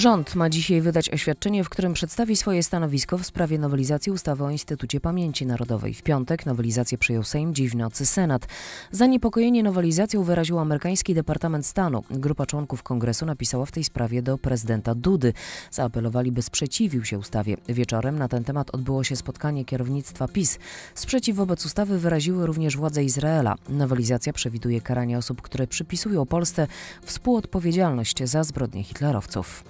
Rząd ma dzisiaj wydać oświadczenie, w którym przedstawi swoje stanowisko w sprawie nowelizacji ustawy o Instytucie Pamięci Narodowej. W piątek nowelizację przyjął Sejm, dziś w nocy Senat. Zaniepokojenie nowelizacją wyraził amerykański Departament Stanu. Grupa członków kongresu napisała w tej sprawie do prezydenta Dudy. Zaapelowali, by sprzeciwił się ustawie. Wieczorem na ten temat odbyło się spotkanie kierownictwa PiS. Sprzeciw wobec ustawy wyraziły również władze Izraela. Nowelizacja przewiduje karanie osób, które przypisują Polsce współodpowiedzialność za zbrodnie hitlerowców.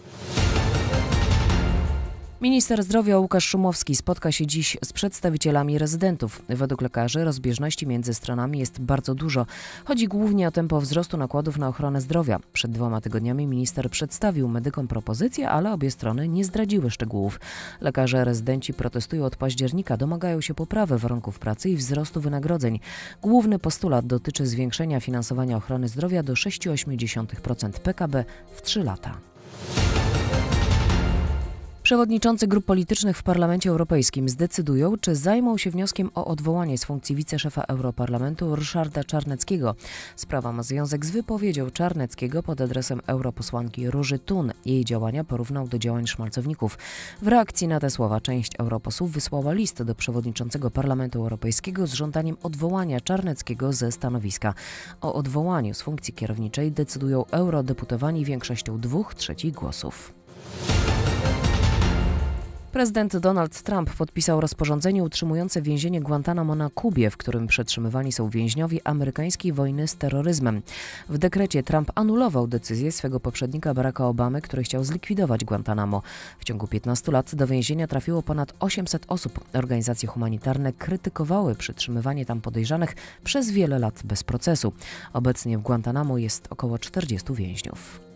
Minister zdrowia Łukasz Szumowski spotka się dziś z przedstawicielami rezydentów. Według lekarzy rozbieżności między stronami jest bardzo dużo. Chodzi głównie o tempo wzrostu nakładów na ochronę zdrowia. Przed dwoma tygodniami minister przedstawił medykom propozycje, ale obie strony nie zdradziły szczegółów. Lekarze rezydenci protestują od października, domagają się poprawy warunków pracy i wzrostu wynagrodzeń. Główny postulat dotyczy zwiększenia finansowania ochrony zdrowia do 6,8% PKB w 3 lata. Przewodniczący grup politycznych w Parlamencie Europejskim zdecydują, czy zajmą się wnioskiem o odwołanie z funkcji wiceszefa Europarlamentu Ryszarda Czarneckiego. Sprawa ma związek z wypowiedzią Czarneckiego pod adresem europosłanki Róży Tun. Jej działania porównał do działań szmalcowników. W reakcji na te słowa część europosłów wysłała list do przewodniczącego Parlamentu Europejskiego z żądaniem odwołania Czarneckiego ze stanowiska. O odwołaniu z funkcji kierowniczej decydują eurodeputowani większością dwóch trzecich głosów. Prezydent Donald Trump podpisał rozporządzenie utrzymujące więzienie Guantanamo na Kubie, w którym przetrzymywani są więźniowie amerykańskiej wojny z terroryzmem. W dekrecie Trump anulował decyzję swego poprzednika Baracka Obamy, który chciał zlikwidować Guantanamo. W ciągu 15 lat do więzienia trafiło ponad 800 osób. Organizacje humanitarne krytykowały przetrzymywanie tam podejrzanych przez wiele lat bez procesu. Obecnie w Guantanamo jest około 40 więźniów.